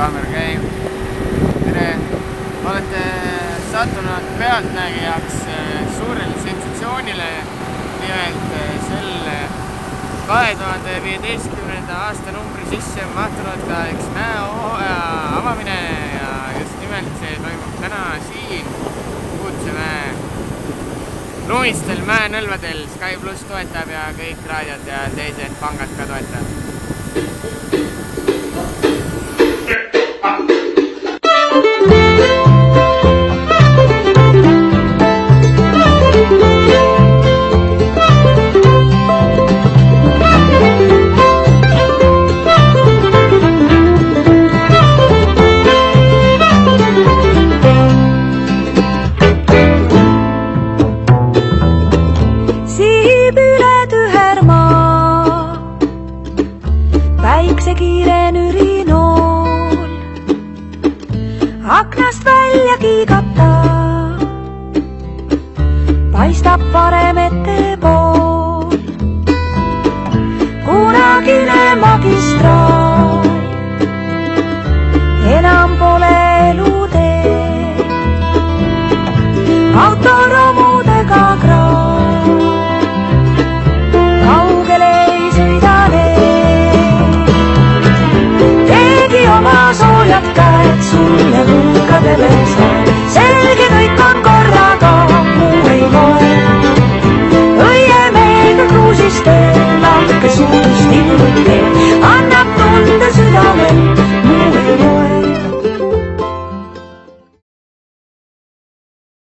kaamera käib. tere, olete sattunud pealtnägijaks äh, suurele sensatsioonile. nimelt äh, selle kahe tuhande viieteistkümnenda aasta numbri sisse on mahtunud ka üks mäeoja avamine ja just nimelt see toimub täna siin Kuutsemäe lumistel mäenõlvadel. Sky pluss toetab ja kõik raadiod ja teised pangad ka toetavad. Siib üle tühermaa päiksekiire nürinool aknast välja kiigata. Paistab parem ette pool. Kunagine magistraal. Enam pole elutee. Autoromudega